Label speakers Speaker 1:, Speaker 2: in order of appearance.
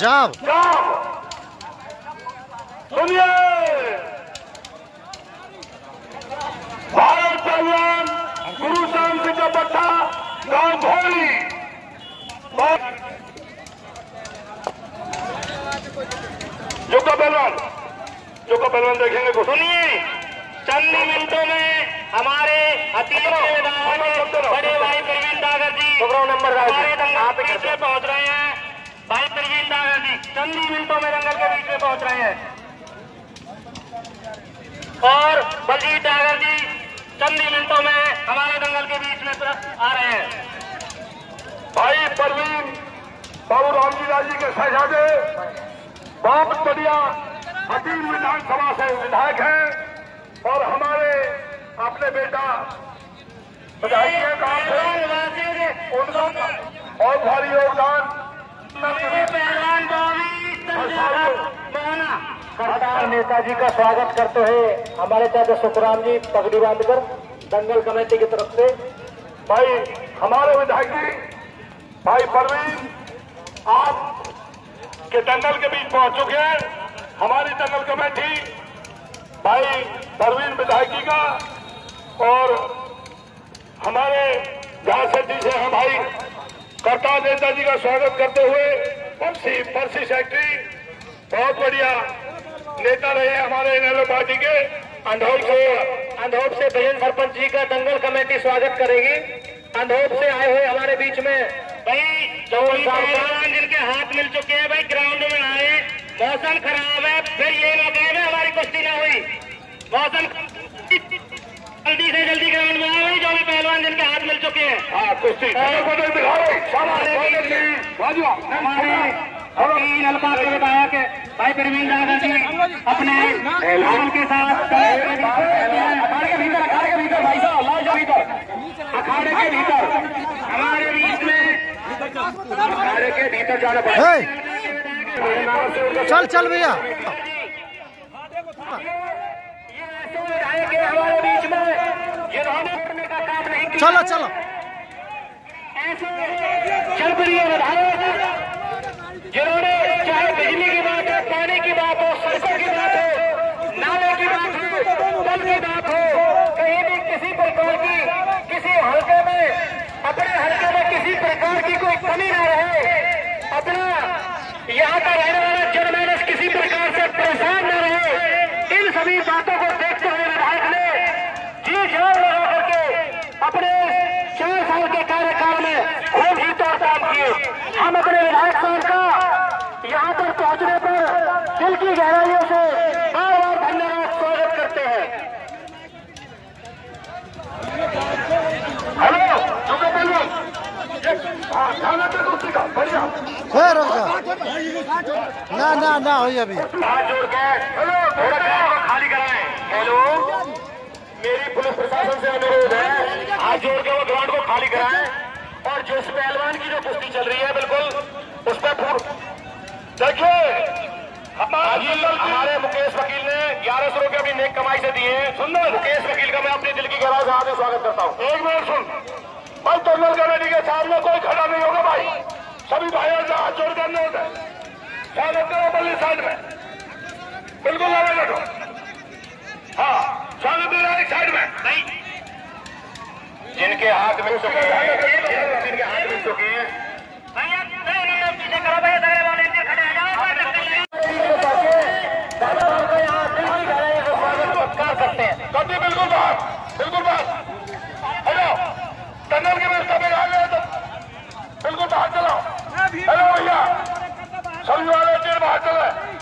Speaker 1: जाओ।
Speaker 2: जाओ सुनिए। भारत पहलवान गुरु सिंह का बच्चा गाँव भोली। युग पहलवान युग पहलवान देखेंगे कुछ
Speaker 3: सुनिए। चंद मिनटों में हमारे अतीत के बड़े भाई प्रवीण दागर जी
Speaker 2: नंबर
Speaker 3: हमारे के पहुँच चंद ही मिनटों में दंगल के बीच में पहुँच रहे हैं। और बलजीत दागर जी चंद ही मिनटों में हमारे दंगल के बीच में आ रहे हैं।
Speaker 2: भाई परवीन बाबू रामजी लाल जी के शहजादे बहुत बढ़िया हटीन विधानसभा से विधायक हैं और हमारे अपने बेटा बधाई के काम से उनका बहुत भारी योगदान
Speaker 3: पहलवान
Speaker 4: सरदार नेताजी का स्वागत करते हुए हमारे चाचा सुखराम जी, पगड़ी बांधकर दंगल कमेटी की तरफ़ से।
Speaker 2: भाई, हमारे विधायक जी, भाई परवीन, आप के दंगल के बीच पहुँच चुके हैं। हमारी दंगल कमेटी, भाई परवीन विधायक जी का और हमारे झारखंड जी से हम भाई करतार नेताजी का स्वागत करते हुए। परसी परसी सेक्रेटरी, बहुत बढ़िया। नेता रहे हमारे इनेलो पार्टी के।
Speaker 4: अंधोप से अंधोप से भजन सरपंच जी का दंगल कमेटी स्वागत करेगी। अंधोप से आए हुए हमारे बीच में
Speaker 3: भाई पहलवान जिनके हाथ मिल चुके हैं भाई ग्राउंड में आए। मौसम खराब है फिर ये लोग कहे हमारी कुश्ती ना हुई। मौसम जल्दी से जल्दी ग्राउंड में आए जो भी पहलवान जिनके हाथ मिल चुके हैं।
Speaker 2: हाँ कुश्ती।
Speaker 3: वकील अल्फाज के विधायक भाई प्रवीण दादा जी अपने के साथ अखाड़े के भीतर अखाड़े के भीतर भाई साहब लाओ भीतर अखाड़े के भीतर। हमारे बीच में
Speaker 2: अखाड़े के भीतर जाना
Speaker 1: चल चल भैया।
Speaker 3: हमारे बीच में जिन्होंने का काम नहीं
Speaker 1: चलो चलो।
Speaker 3: ऐसे जनप्रिय विधायक जिन्होंने चाहे बिजली की बात हो, पानी की बात हो, सड़कों की बात हो, नाले की बात हो, पुल की बात हो, कहीं भी किसी प्रकार की, किसी हल्के में, अपने हल्के में किसी प्रकार की कोई कमी ना रहे। अपना यहाँ का रहने वाला जनमानस किसी प्रकार से परेशान न रहे। इन सभी बातों को देखते हुए विधायक ने जी जान लगा करके अपने चार साल के कार्यकाल में खूब ही तौर काम किए। हम अपने विधायक साहब का यहाँ पर पहुँचने पर दिल की गहराइयों से बार बार धन्यवाद स्वागत करते हैं।
Speaker 2: हेलो पे का बढ़िया।
Speaker 1: हे जा। ना ना ना हो अभी।
Speaker 2: के हेलो को खाली कराएँ। हेलो मेरी पुलिस प्रशासन से अनुरोध है हाथ जोड़ के वो ग्राउंड को खाली कराएँ। और जिस पहलवान की जो कुश्ती चल रही है बिल्कुल उस पर देखिए हमारे हमारे मुकेश वकील ने ग्यारह सौ रुपये अपनी नेक कमाई से दिए। हैं सुन मुकेश वकील का मैं अपने दिल की गहराई से हाथ स्वागत करता हूँ। एक मिनट सुन। भाई टर्नल कमेटी के सामने कोई खड़ा नहीं होगा भाई। सभी भाइयों से हाथ जोड़ करने होते हैं। करो बल्ली साइड में। बिल्कुल आगे बैठो। हाँ स्वागत करो साइड में। नहीं। जिनके हाथ में चुके हैं जिनके हाथ मिल चुके हैं Bátala!